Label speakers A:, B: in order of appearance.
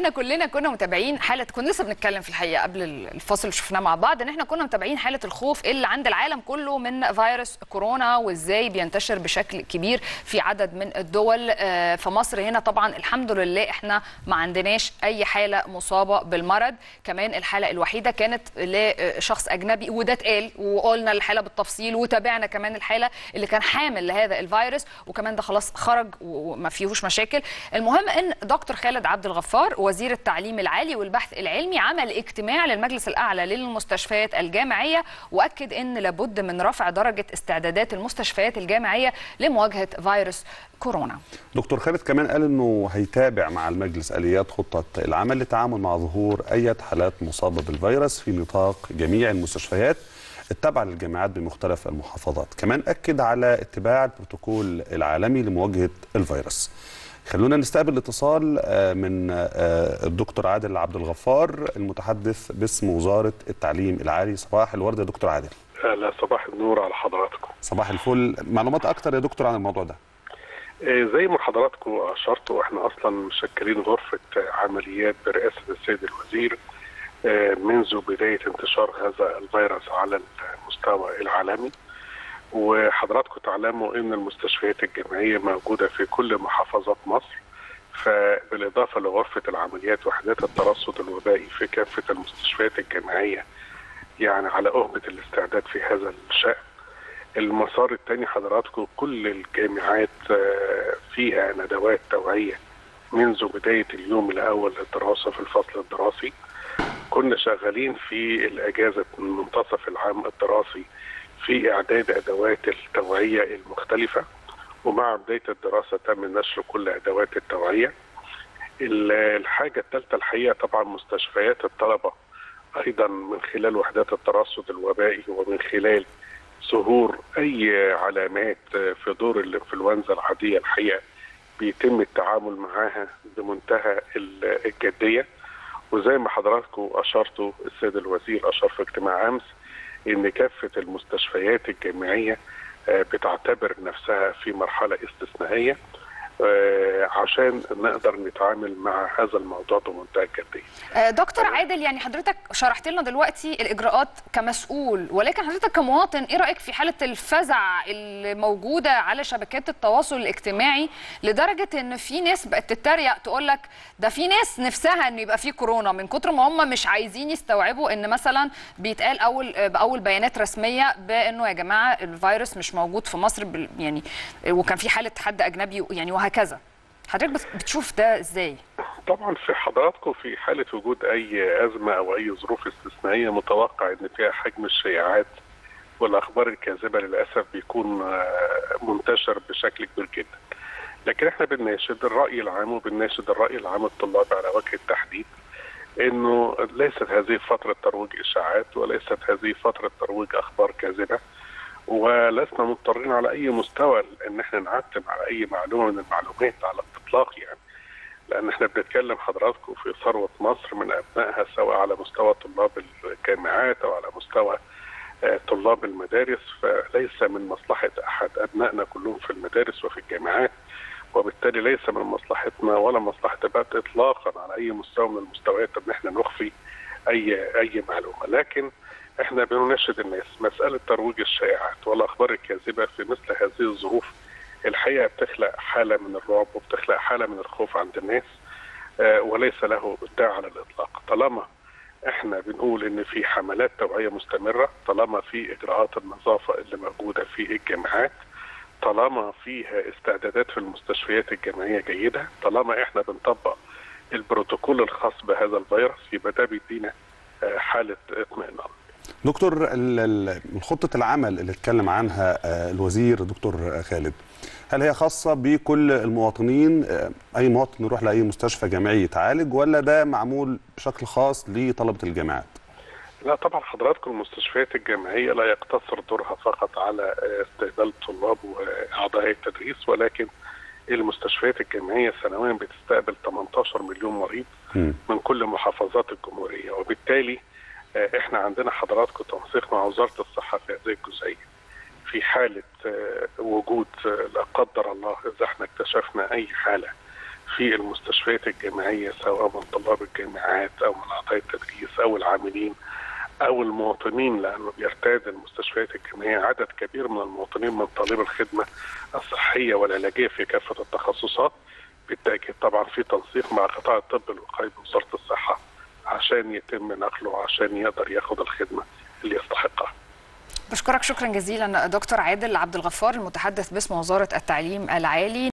A: إحنا كلنا كنا متابعين حالة كنا لسه بنتكلم في الحقيقة قبل الفاصل اللي شفناه مع بعض إن إحنا كنا متابعين حالة الخوف اللي عند العالم كله من فيروس كورونا وإزاي بينتشر بشكل كبير في عدد من الدول. آه، في مصر هنا طبعا الحمد لله إحنا ما عندناش أي حالة مصابة بالمرض. كمان الحالة الوحيدة كانت لشخص أجنبي وده اتقال وقلنا الحالة بالتفصيل وتابعنا كمان الحالة اللي كان حامل لهذا الفيروس وكمان ده خلاص خرج وما فيهوش مشاكل. المهم إن دكتور خالد عبد الغفار وزير التعليم العالي والبحث العلمي عمل اجتماع للمجلس الأعلى للمستشفيات الجامعية وأكد إن لابد من رفع درجة استعدادات المستشفيات الجامعية لمواجهة فيروس كورونا.
B: دكتور خالد كمان قال إنه هيتابع مع المجلس آليات خطة العمل للتعامل مع ظهور أي حالات مصابة بالفيروس في نطاق جميع المستشفيات التابعة للجامعات بمختلف المحافظات. كمان أكد على اتباع البروتوكول العالمي لمواجهة الفيروس. خلونا نستقبل اتصال آه، من آه، الدكتور عادل عبد الغفار المتحدث باسم وزارة التعليم العالي. صباح الورد يا دكتور عادل.
C: لا صباح النور على حضراتكم.
B: صباح الفل. معلومات أكتر يا دكتور عن الموضوع ده.
C: آه، زي ما حضراتكم أشرتوا إحنا أصلا مشكلين غرفة عمليات برئاسة السيد الوزير منذ بداية انتشار هذا الفيروس على المستوى العالمي. وحضراتكم تعلموا إن المستشفيات الجامعية موجودة في كل محافظات مصر فبالإضافة لغرفة العمليات وحدات الترصد الوبائي في كافة المستشفيات الجامعية يعني على أهبة الاستعداد في هذا الشأن. المسار الثاني حضراتكم كل الجامعات آه، فيها ندوات توعية منذ بداية اليوم الأول للدراسة في الفصل الدراسي. كنا شغالين في الأجازة من منتصف العام الدراسي في إعداد أدوات التوعية المختلفة ومع بداية الدراسة تم نشر كل أدوات التوعية. ال- الحاجة الثالثة الحقيقة طبعا مستشفيات الطلبة أيضا من خلال وحدات الترصد الوبائي ومن خلال ظهور أي علامات في دور الإنفلونزا العادية الحقيقة بيتم التعامل معاها بمنتهى ال- الجدية. وزي ما حضراتكم أشرتوا السيد الوزير اشار في اجتماع أمس إن كافة المستشفيات الجامعية آه، بتعتبر نفسها في مرحلة استثنائية. عشان نقدر نتعامل مع هذا الموضوع بمنتهى الجدية.
A: آه، دكتور عادل يعني حضرتك شرحت لنا دلوقتي الإجراءات كمسؤول ولكن حضرتك كمواطن إيه رأيك في حالة الفزع اللي موجوده على شبكات التواصل الاجتماعي لدرجة إن في ناس بقت تتريق تقول لك ده في ناس نفسها ان يبقى في كورونا من كتر ما هم مش عايزين يستوعبوا إن مثلا بيتقال أول آه، بأول بيانات رسمية بإنه يا جماعة الفيروس مش موجود في مصر يعني آه، وكان في حالة حد أجنبي يعني وهكذا حضرتك بت- بتشوف ده إزاي؟
C: طبعا في حضراتكم في حالة وجود أي أزمة أو أي ظروف استثنائية متوقع إن فيها حجم الشائعات والأخبار الكاذبة للأسف بيكون آه، منتشر بشكل كبير جدا. لكن إحنا بنناشد الرأي العام وبنناشد الرأي العام الطلابي على وجه التحديد إنه ليست هذه فترة ترويج إشاعات وليست هذه فترة ترويج أخبار كاذبة ولسنا مضطرين على أي مستوى إن إحنا نعتم على أي معلومة من المعلومات على الإطلاق يعني. لأن إحنا بنتكلم حضراتكم في ثروة مصر من أبنائها سواء على مستوى طلاب الجامعات أو على مستوى آه، طلاب المدارس فليس من مصلحة أحد أبنائنا كلهم في المدارس وفي الجامعات وبالتالي ليس من مصلحتنا ولا مصلحة البلد اطلاقا على أي مستوى من المستويات إن إحنا نخفي أي أي معلومة. لكن إحنا بنناشد الناس. مسألة ترويج الشائعات والأخبار الكاذبة في مثل هذه الظروف الحقيقة بتخلق حالة من الرعب وبتخلق حالة من الخوف عند الناس آه، وليس له داعي على الإطلاق. طالما إحنا بنقول إن في حملات توعية مستمرة طالما في إجراءات النظافة اللي موجودة في الجامعات طالما فيها استعدادات في المستشفيات الجامعية جيدة طالما إحنا بنطبق البروتوكول الخاص بهذا الفيروس يبقى ده بيدينا آه، حالة اطمئنان.
B: دكتور خطة العمل اللي اتكلم عنها آه، الوزير دكتور خالد هل هي خاصة بكل المواطنين آه، أي مواطن يروح لأي مستشفى جامعي يتعالج ولا ده معمول بشكل خاص لطلبة الجامعات؟
C: لا طبعا حضراتكم المستشفيات الجامعية لا يقتصر دورها فقط على آه، استقبال الطلاب وأعضاء التدريس ولكن المستشفيات الجامعية سنويا بتستقبل 18 مليون مريض. من كل محافظات الجمهورية وبالتالي آه، إحنا عندنا حضراتكم تنسيق مع وزارة الصحة في هذه الجزئية. في حالة آه، وجود آه، لا قدر الله إذا إحنا اكتشفنا أي حالة في المستشفيات الجامعية سواء من طلاب الجامعات أو من أعضاء التدريس أو العاملين أو المواطنين لأنه بيرتاد المستشفيات الجامعية عدد كبير من المواطنين من طالب الخدمة الصحية والعلاجية في كافة التخصصات. بالتأكيد طبعا في تنسيق مع قطاع الطب الوقائي بوزارة الصحة. عشان يتم نقله عشان يقدر ياخد الخدمة اللي يستحقها.
A: بشكرك شكرا جزيلا دكتور عادل عبد الغفار المتحدث باسم وزارة التعليم العالي